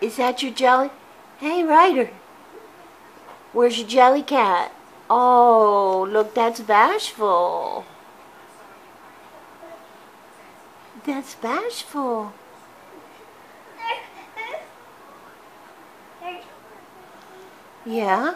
Is that your jelly? Hey, Ryder. Where's your jelly cat? Oh, look, that's bashful. That's bashful. Yeah?